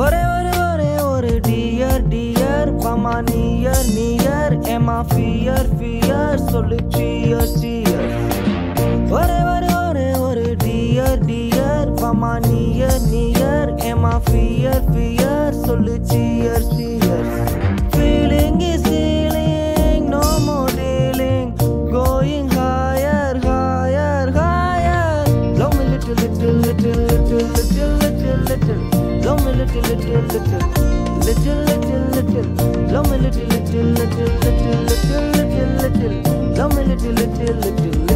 ஒரே ஒரு ஒரே ஒரு டியர் டியர் பமா நியர் நியர் எமா ஃபியர் ஃபியர் சொல்லு சியர் சியர் ஒரே ஒரு ஒரே ஒரு டியர் டியர் பமா நியர் நியர் எமா ஃபியர் ஃபியர் சொல்லு cheer cheer feeling is healing no more dealing going higher higher higher love me little little little little little little little love me little little little. Little little little. Little, love me little little little little little little little. Love me little little little